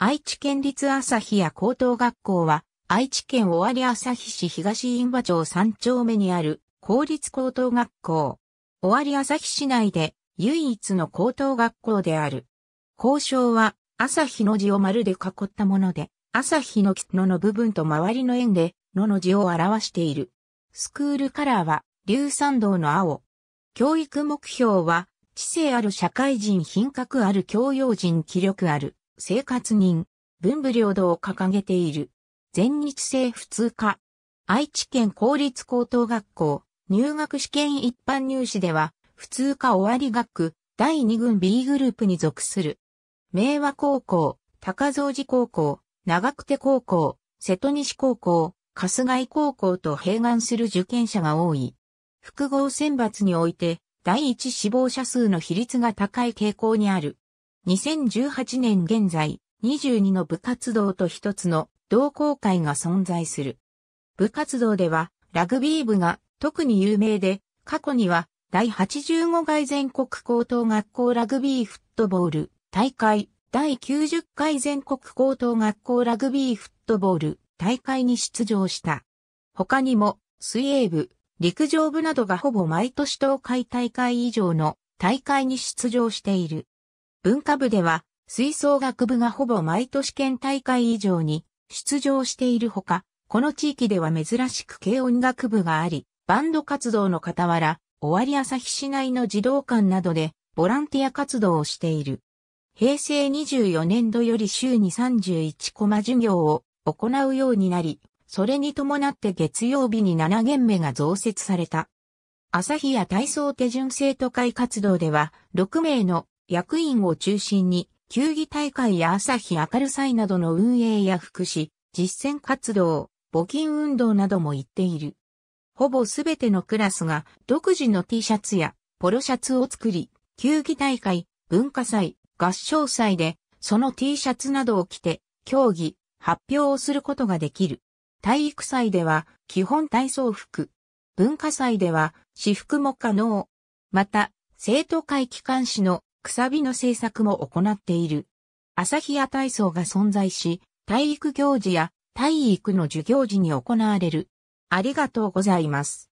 愛知県立朝日屋高等学校は、愛知県尾張朝日市東印馬町3丁目にある公立高等学校。尾張朝日市内で唯一の高等学校である。校章は朝日の字を丸で囲ったもので、朝日の野の部分と周りの円で野の字を表している。スクールカラーは硫酸銅の青。教育目標は知性ある社会人品格ある教養人気力ある生活人、文武両道を掲げている。全日制普通科。愛知県公立高等学校入学試験一般入試では普通科終わり学第2軍 B グループに属する。明和高校、高蔵寺高校、長久手高校、瀬戸西高校、春日井高校と併願する受験者が多い。複合選抜において、第一志望者数の比率が高い傾向にある。2018年現在、22の部活動と1つの同好会が存在する。部活動では、ラグビー部が特に有名で、過去には第85回全国高等学校ラグビーフットボール大会、第90回全国高等学校ラグビーフットボール大会に出場した。他にも、水泳部、陸上部などがほぼ毎年東海大会以上の大会に出場している。文化部では、吹奏楽部がほぼ毎年県大会以上に出場しているほか、この地域では珍しく軽音楽部があり、バンド活動の傍ら、終わり朝日市内の児童館などでボランティア活動をしている。平成24年度より週に31コマ授業を行うようになり、それに伴って月曜日に7限目が増設された。朝日や体操手順生徒会活動では、6名の役員を中心に、球技大会や朝日明る祭などの運営や福祉、実践活動、募金運動なども言っている。ほぼすべてのクラスが独自の T シャツやポロシャツを作り、球技大会、文化祭、合唱祭で、その T シャツなどを着て、競技、発表をすることができる。体育祭では、基本体操服。文化祭では、私服も可能。また、生徒会機関誌のくさびの制作も行っている。朝日屋体操が存在し、体育行事や体育の授業時に行われる。ありがとうございます。